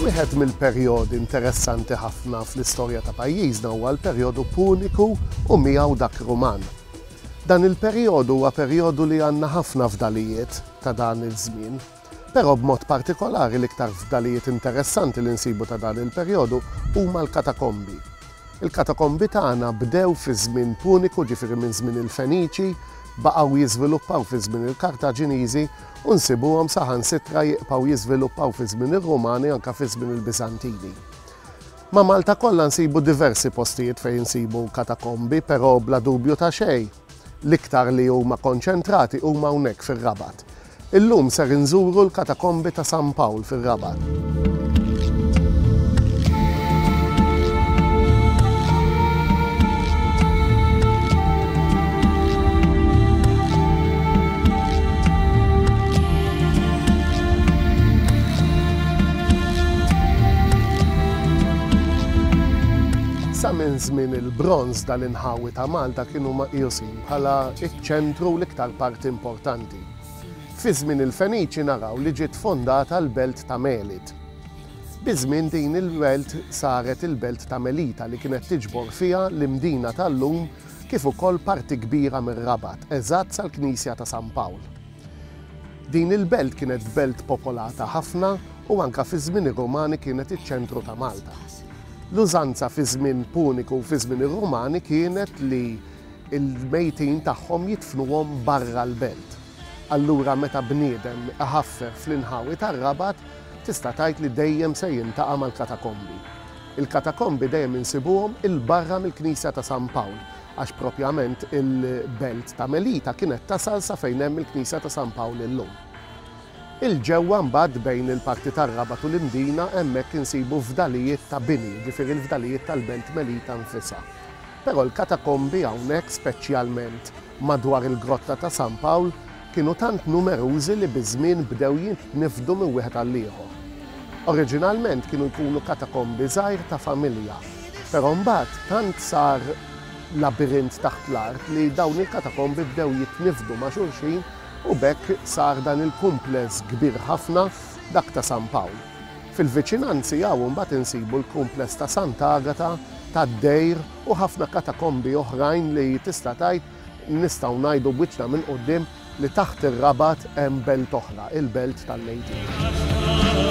Wieħed mill-perjodi interessanti ħafna fl-istorja ta' pajjiżna huwa l-perjodu Puniku u miegħu dak Ruman. Dan il-perjodu huwa perjodu li għandna ħafna fdalijiet ta' dan iż-żmien. Però b'mod partikolari l-iktar fdalijiet interessanti li nsibu ta' dan il-perjodu huma l-katakombi. Il-katakombi tagħna bdew fi żmien Puniku, ġifieri minn żmien il-Feniċi, baqgħu jiżviluppaw fi żmien il-Kartaġiniżi u nsibuhom saħansitra jibqgħu jiżviluppaw fi żmien ir-Rumani anke fi żmien il-Biżantini. Ma' Malta kollha nsibu diversi postijiet fejn insibu katakombi però bla dubju ta' xejn l-iktar li huma konċentrati huma hawnhekk fir-Rabat. Illum ser inżuru l-Katakombi ta' San Pawl fir-Rabat. Sa minn żmien il-Bronż dal-inħawi ta' Malta kienu meqjusin bħala ċ-ċentru u l-iktar parti importanti. Fi żmien il-Feniċi naraw li ġiet fondata l-belt ta' Melit. Biż-żmien din il-belt saret il-belt ta' Melita li kienet tiġbor fiha l-Imdina tal-lum kif ukoll parti kbira mir-Rabat, eżatt sal-Knisja ta' San Pawl. Din il-belt kienet belt popolata ħafna u anke fi żmien ir-Rumani kienet iċ-ċentru ta' Malta. L-użanza fi żmien Puniku u fi żmien ir-Rumani kienet li il-mejtin tagħhom jidfnuhom barra l-belt. Allura meta bniedem iħaffer fl-inħawi tar-Rabat, tista' tgħid li dejjem se jiltaqa' mal-katakombi. Il-katakombi dejjem insibuhom 'il barra mill-knisja ta' San Pawl, għax propjament il-belt ta' Melita kienet tasal sa fejn hemm il-knisja ta' San Pawl illum. 'il ġewwa mbagħad bejn il-parti tar-Rabat u l-Imdina hemmhekk insibu fdalijiet ta' bini, jiġifieri l-fdalijiet tal-belt Melita nfisha. Però l-katakombi hawnhekk, speċjalment madwar il-Grotta ta' San Pawl, kienu tant numerużi li biż-żmien bdew jitniffdu minn wieħed għall-ieħor. Oriġinalment kienu jkunu katakombi żgħir ta' familja, però mbagħad tant sar labirint taħt l-art li dawn il-katakombi bdew jitniffdu ma' xulxin u b'hekk sar dan il-kumpless kbir ħafna, dak ta' San Pawl. Fil-viċinanzi hawn imbagħad insibu l-kumpless ta' Sant'Agata, tad-dejr u ħafna katakombi oħrajn li tista' tgħid nistgħu ngħidu b'wiċċna minn quddiem li taħt ir-Rabat hemm belt oħra, il-belt tal-mejtin.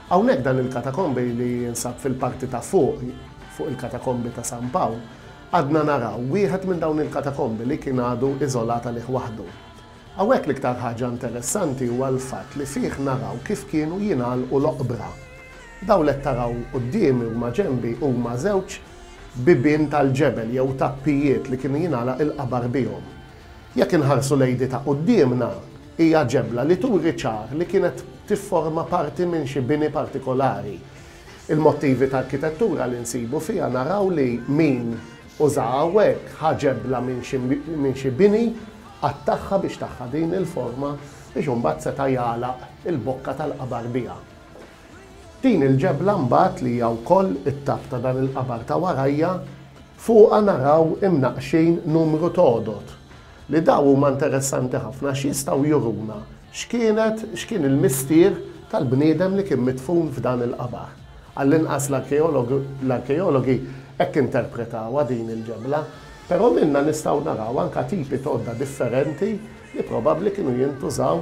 Hawnhekk dan il-katakombi li jinsab fil-parti ta' fuq fuq il-katakombi ta' San Pawl, għadna naraw wieħed minn dawn il-katakombi li kien għadu iżolat għalih waħdu. Hawnhekk l-iktar ħaġa interessanti huwa l-fatt li fih naraw kif kienu jingħalqu l-oqbra. Dawn li qed taraw quddiemi u ma' ġenbi huma żewġ bibien tal-ġebel jew tappijiet li kien jingħalaq il-qabar bihom. Jekk inħarsu lejn di ta' quddiemna, Hija ġebla li turi ċar li kienet tifforma parti minn xi bini partikolari. Il-mottivi ta' arkitettura li nsibu fiha naraw li min użaha hawnhekk ħa ġebla minn xi minn xi bini, qattagħha biex tagħha din il-forma biex imbagħad seta' jagħlaq il-bokka tal-qabar biha. Din il-ġebla mbagħad li hija wkoll it-tapp ta' dan il-qabar ta' warajja, fuqha naraw imnaqqxin numru t'għodod. li dawn huma interessanti ħafna għax jistgħu juruna x'kienet, x'kien il-mistier tal-bniedem li kien midfun f'dan il-qabar. Għall-inqas l-arkeologi hekk interpretawha din il-ġebla, però minnha nistgħu naraw anke tipi t'għodda differenti li probabbli kienu jintużaw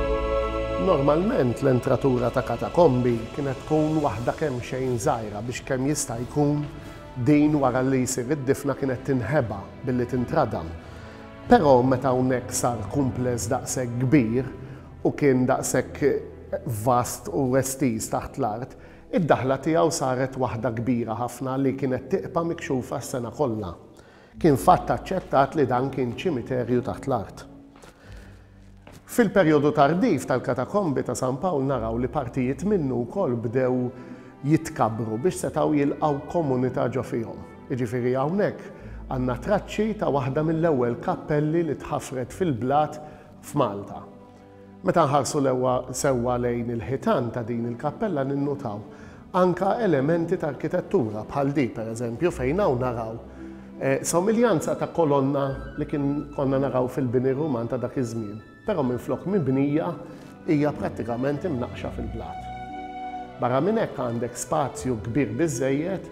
Normalment l-entratura ta' katakombi kienet tkun waħda kemxejn żgħira biex kemm jista' jkun din wara li jsir id-difna kienet tinħeba billi tintradam. Però meta hawnhekk sar kumpless daqshekk kbir u kien daqshekk vast u estiż taħt l-art, id-daħla tiegħu saret waħda kbira ħafna li kienet tiqpa' mikxufa s-sena kollha. Kien fatt aċċettat li dan kien ċimiterju taħt l-art. Fil-perjodu tardiv tal-katakombi ta' San Pawl naraw li partijiet minnu wkoll bdew jitkabbru biex setgħu jilqgħu komunità ġo fihom. Jiġifieri hawnhekk għandna traċċi ta' waħda mill-ewwel kappelli li tħafret fil-blat f'Malta. Meta nħarsu lewwa sewwa lejn il-ħitan ta' din il-kappella ninnutaw anka elementi ta' arkitettura bħal di pereżempju fejn hawn naraw somiljanza ta' kolonna li kien konna naraw fil-bini Ruman ta' dak iż-żmien, però minflok mibnija hija prattikament imnaqqxa fil-blat. Barra minn hekk għandek spazju kbir biżżejjed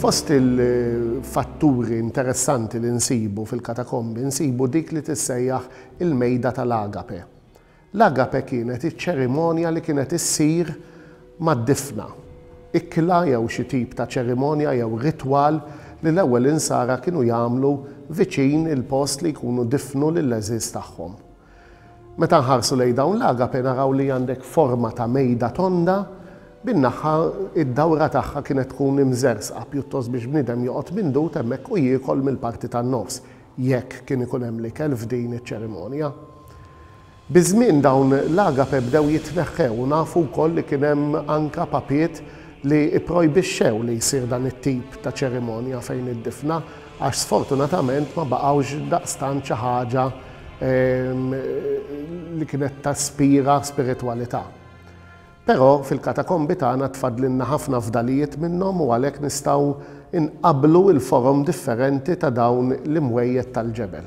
Fost il-fatturi interessanti li nsibu fil-katakombi nsibu dik li tissejjaħ il-mejda tal-agape. L-agape kienet iċ-ċerimonja li kienet issir mad-difna, ikla jew xi tip ta' ċerimonja jew ritwal li l-ewwel insara kienu jagħmlu viċin il-post li jkunu difnu lill-għeżież tagħhom. Meta nħarsu lejn dawn l-agape naraw li għandek forma ta' mejda tonda bin-naħa id-dawra tagħha kienet tkun imżerżqa pjuttost biex bniedem joqgħod mindud hemmhekk u jiekol mill-parti tan-nofs, jekk kien ikun hemm l-ikel f'din iċ-ċerimonja. Biż-żmien dawn l-agape bdew jitneħħew u nafu wkoll li kien hemm anka papiet li pprojbixxew li jsir dan it-tip ta' ċerimonja fejn id-difna għax sfortunatament ma baqgħux daqstant xi ħaġa li kienet taspira spiritwalità. Però fil-katakombi tagħna tfaddlilna ħafna fdalijiet minnhom u għalhekk nistgħu nqabblu l-forom differenti ta' dawn l-imwejjed tal-ġebel.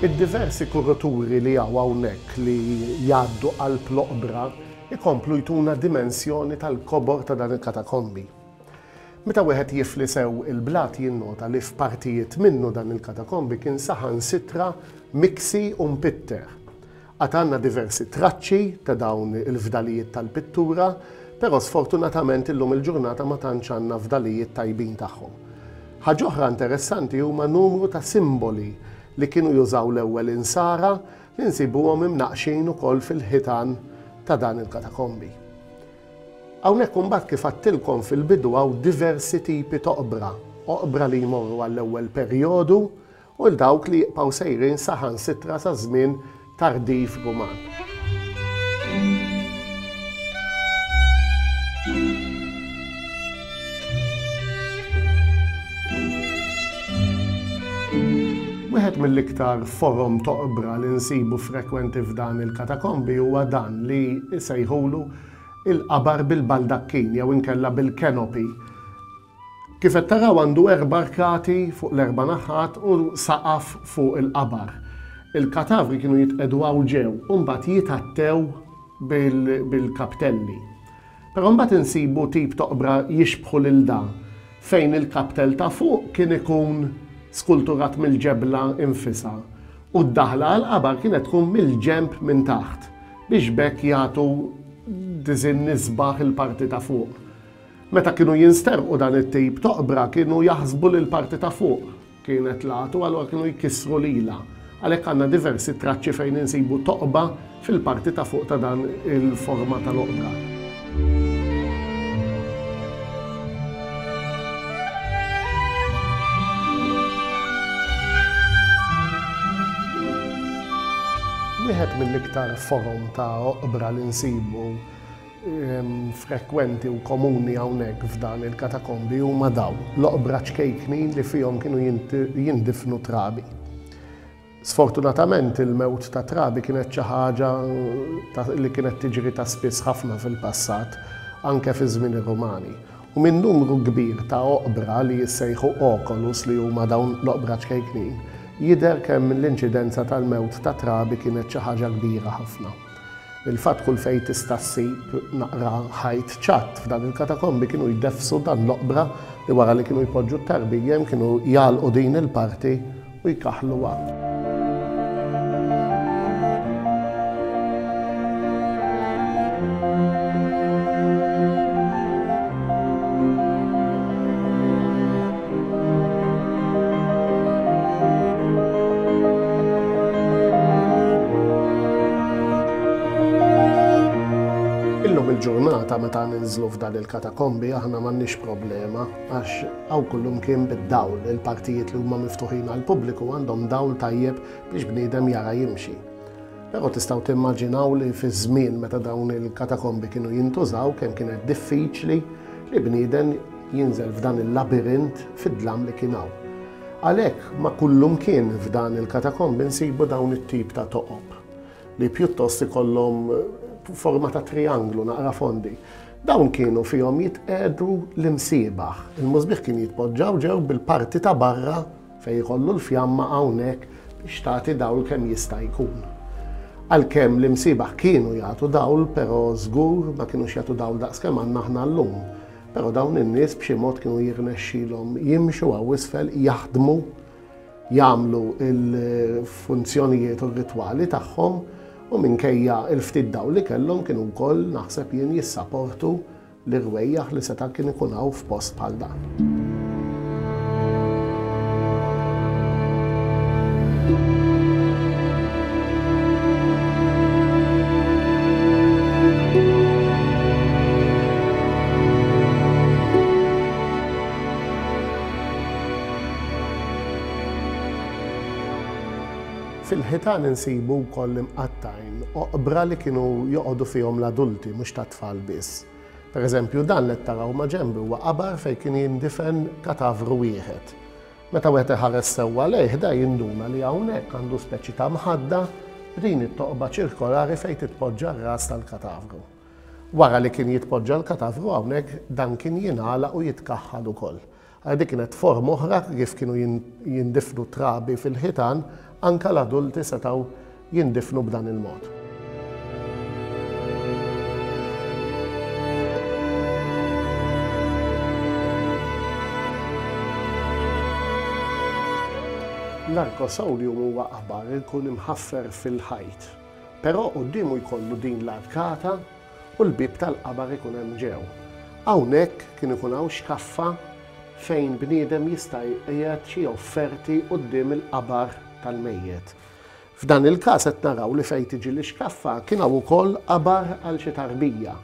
Id-diversi kuruturi li hawn hawnhekk li jgħaddu qalb l-oqbra jkomplu jtuna dimensjoni tal-kobor ta' dan il-katakombi. Meta wieħed jifli sew il-blat jinnota li f'partijiet minnu dan il-katakombi kien saħansitra miksi u mpitter. Għad għandna diversi traċċi ta' dawn il-fdalijiet tal-pittura, però sfortunatament illum il-ġurnata ma tantx għandna fdalijiet tajbin tagħhom. Ħaġa oħra interessanti huma numru ta' simboli li kienu jużaw l-ewwel insara li nsibuhom imnaqqxin ukoll fil-ħitan ta' dan il-katakombi. Hawnhekk imbagħad kif għadtilkom fil-bidu hawn diversi tipi t'oqbra, oqbra li jmorru għall-ewwel perjodu u 'l dawk li jibqgħu sejrin saħansitra sa żmien tardiv Ruman. Wieħed mill-iktar forom t'oqbra li nsibu frekwenti f'dan il-katakombi huwa dan li jsejħulu l-qabar bil-baldakkin jew inkella bil-kenopi Kif qed taraw għandu erba' arkati fuq l-erba' naħat u saqaf fuq il-qabar. Il-katavri kienu jitqiegħdu hawn ġew u mbagħad jitgħattew bil-kaptelli. Però mbagħad insibu tip t'oqbra jixbħu lil da fejn il-kaptell ta' fuq kien ikun skulturat mill-ġebla infisha u d-daħla għall-qabar kienet tkun mill-ġenb minn taħt biex b'hekk jagħtu diżinn isbaħ il-parti ta' fuq. Meta kienu jinsterqu dan it-tip t'oqbra kienu jaħsbu li l-parti ta' fuq kienet l-għadu allura kienu jkissru lilha. Għalhekk għandna diversi traċċi fejn insibu toqba fil-parti ta' fuq ta' dan il-forma tal-oqbra. Wieħed mill-iktar forom ta' oqbra li nsibu frekwenti u komuni hawnhekk f'dan il-katakombi huma dawn, l-oqbra ċkejknin li fihom kienu jindifnu trabi. Sfortunatament il-mewt ta' trabi kienet xi ħaġa li kienet tiġri ta' spiss ħafna fil-passat, anke fi żmien ir-Rumani. U minn numru kbir ta' oqbra li jissejħu oculus li huma dawn l-oqbra ċkejknin, jidher kemm l-inċidenza tal-mewt ta' trabi kienet xi ħaġa kbira ħafna. Il-fatt kull fejn tista' ssib naqra ħajt ċatt f'dan il-katakombi kienu jdeffsu dan l-oqbra li wara li kienu jpoġġu t-tarbijiem kienu jagħlqu din il-parti u jkaħħluha. Illum il-ġurnata meta ninżlu f'dan il-katakombi aħna m'għandniex problema għax hawn kullimkien bid-dawl, il-partijiet li huma miftuħin għall-pubbliku għandhom dawl tajjeb biex bniedem jara jimxi. Però tistgħu timmaġinaw li fiż-żmien meta dawn il-katakombi kienu jintużaw kemm kienet diffiċli li bnieden jinżel f'dan il-labirint fid-dlam li kien hawn. Għalhekk ma' kullumkien f'dan il-katakombi nsibu dawn it-tip ta' toqob li pjuttost ikollhom forma ta' trianglu naqra fondi. Dawn kienu fihom jitqiegħdu l-imsiebaħ. Il-musbieħ kien jitpoġġaw ġew bil-parti ta' barra Fejn ikollu l-fjamma hawnhekk biex tagħti dawl kemm jista' jkun. Għalkemm l-imsiebaħ kienu jagħtu dawl, però żgur ma kinux jagħtu dawl daqs kemm għandna aħna llum. Però dawn in-nies b'xi mod kienu jirnexxilhom jimxu hawn isfel, jaħdmu, jagħmlu l-funzjonijiet u r-ritwali tagħhom u minkejja l-ftit dawl li kellhom kienu wkoll, naħseb jien, jissaportu Li rwejjaħ li seta' kien ikun hawn f'post bħal dan. Fil-ħitan insibu wkoll imqattgħin, oqbra li kienu joqogħdu fihom l-adulti, mhux ta' tfal biss. Per eżempju, dan li qed taraw maġenbi huwa qabar fejn kien jindifen katavru wieħed. Meta wieħed iħares sewwa lejh da jinduna li hawnhekk għandu speċi ta' mħadda b'din it-toqba ċirkolari fejn titpoġġa r-ras tal-katavru. Wara li kien jitpoġġa l-katavru hawnhekk dan kien jingħalaq u jitkaħħal ukoll. Dik kienet forma oħra kif kienu jindifnu t-trabi fil-ħitan, anke l-adulti setgħu jindifnu b'dan il-mod. L-arkosaulium huwa qabar li jkun imħaffer fil-ħajt, però quddiemu jkollu din l-arkata u l-bieb tal-qabar ikun hemm ġew. Hawnhekk kien ikun hawn xkaffa fejn bniedem jista' jqiegħed xi offerti quddiem il-qabar tal-mejjet. F'dan il-każ qed naraw li fejn tiġi l-ixkaffa kien hawn ukoll qabar għal xi tarbija.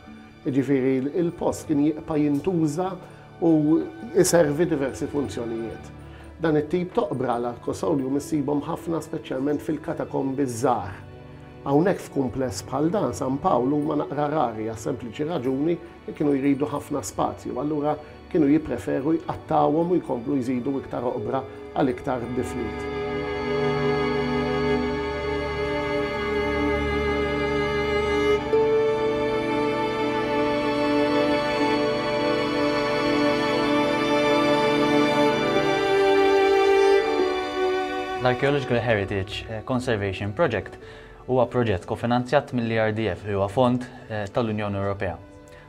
Jiġifieri l-post kien jibqa' jintuża u jservi diversi funzjonijiet. Dan it-tip t'oqbra l-Archosaurium issibhom ħafna speċjalment fil-katakombi ż-żgħar. Hawnhekk f'kumpless bħal dan San Pawl huma naqra rari għas-sempliċi raġuni li kienu jridu ħafna spazju allura kienu jippreferu jqattgħuhom u jkomplu jżidu iktar oqbra għal iktar difniet. L-Archaeological Heritage eh, Conservation Project huwa proġett kofinanzjat mill-ERDF li huwa fond eh, tal-Unjoni Ewropea.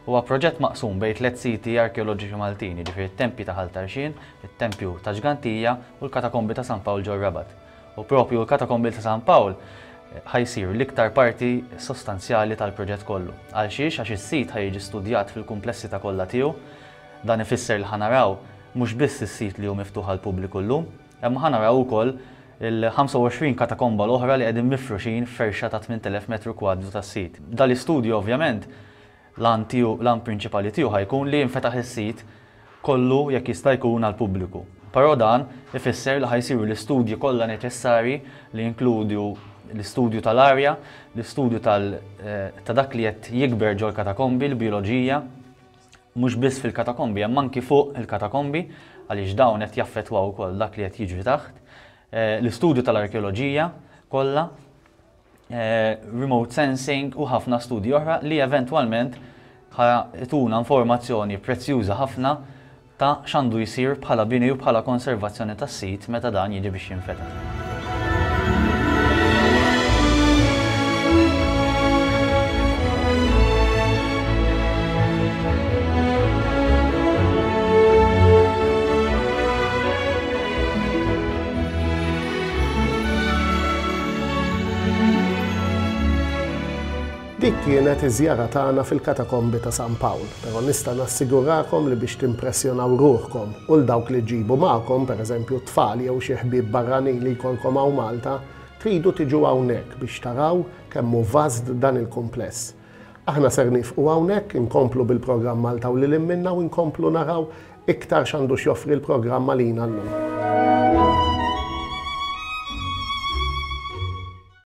Huwa proġett maqsum bejn tliet siti arkeoloġiċi Maltin, jiġifieri t-tempji ta' Ħal Tarxien, it-tempju ta' Ġgantija u l-Katakombi ta' San Pawl ġor-Rabat. U propju l-Katakombi ta' San Pawl ħa jsir l-iktar parti sostanzjali tal-proġett kollu. Għalxiex? Għax is-sit ħa jiġi studjat fil-kumplessità kollha tiegħu. Dan ifisser li ħa naraw mhux biss is-sit li hu miftuħ għall-pubbliku llum, imma ħa naraw ukoll il-25 katakomba l-oħra li qegħdin mifruxin f'ferxa ta' 8,000 metru kwadru tas-sit. Dan l-istudju ovvjament L-għan tiegħu, l-għan prinċipali tiegħu ħa jkun li jinfetaħ is-sit kollu jekk jista' jkun għall-pubbliku. Però dan ifisser li ħa jsiru l-istudji kollha neċessarji li jinkludu l-istudju tal-arja, l-istudju tal, ta' dak li qed jikber ġol-katakombi, l-bijoloġija, mhux biss fil-katakombi imma anki fuq il-katakombi għaliex dawn qed jaffettwaw ukoll dak li qed jiġri taħt, l-istudju tal-arkeoloġija kollha, remote sensing u ħafna studji oħra li eventwalment ħa jtuna informazzjoni prezzjuża ħafna ta' x'għandu jsir bħala bini u bħala konservazzjoni tas-sit meta dan jiġi biex jinfetaħ. Dik kienet iż-żjara tagħna fil-Katakombi ta' San Pawl, però nista' nassigurakom li biex timpressjonaw ruħkom u 'l dawk li ġġibu magħkom, pereżempju t-tfal jew xi ħbieb barranin li jkollkom hawn Malta, tridu tiġu hawnhekk biex taraw kemm hu vast dan il-kumpless. Aħna ser nieqfu hawnhekk, inkomplu bil-programm Malta u Lil Hinn Minnha u inkomplu naraw iktar x'għandu x'joffri l-programm għalina llum.